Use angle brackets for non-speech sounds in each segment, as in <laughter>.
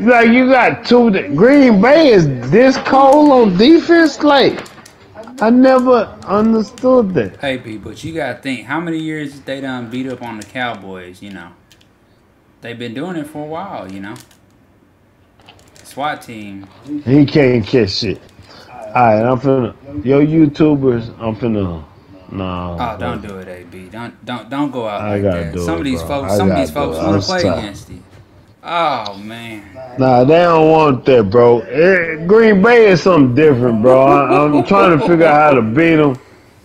like you got two. Green Bay is this cold on defense. Like I never understood that. Hey, B, but you gotta think how many years they done beat up on the Cowboys. You know, they've been doing it for a while. You know, SWAT team. He can't catch shit. All right, I'm finna. Yo, YouTubers, I'm finna. No. Oh, don't do it, AB. Don't don't don't go out I like gotta that. do Some it, of these folks, some of these folks want to play against you. Oh man. Nah, they don't want that, bro. Eh, Green Bay is something different, bro. I, I'm trying to figure out how to beat them.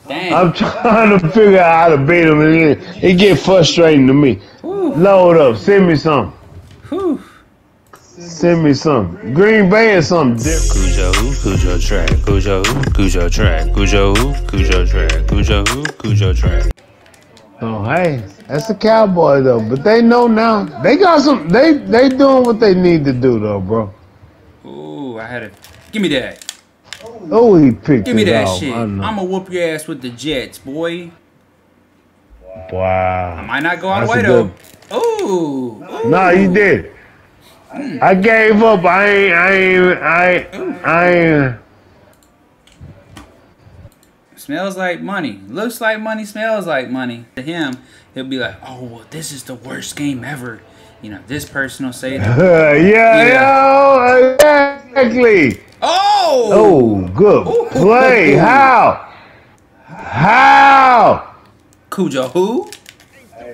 Damn. I'm trying to figure out how to beat them, and it, it get frustrating to me. Load up, send me some. Whew. Send me some. Green Bay is something different. Cujo who, Cujo track, Cujo who, Cujo track, Cujo who, Cujo track, Cujo who, Cujo track. Oh, hey, that's the Cowboy though. But they know now. They got some. They they doing what they need to do though, bro. Ooh, I had a. Give me that. Oh, he picked Give me that off. shit. I'ma whoop your ass with the Jets, boy. Wow. I might not go all the way though. Ooh. ooh. Nah, you did. I gave up. I ain't. I ain't. I. ain't- I ain't. Smells like money. Looks like money. Smells like money. To him, he'll be like, "Oh, well, this is the worst game ever." You know, this person will say, <laughs> that. yeah, yo, exactly. "Oh, Oh, good play. <laughs> How? How? Cujo who?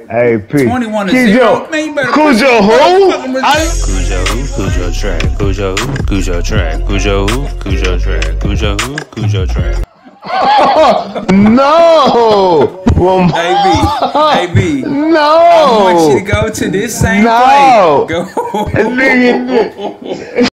Hey, P. 21 to Cujo. 0. Man, Cujo who? I, Cujo who, Cujo track, Cujo who, Cujo track, Cujo who, Cujo track, Cujo who, Cujo track. <laughs> no. Well, AB, AB. I no. want you to go to this same No. play. Go. <laughs> Nigga, <laughs>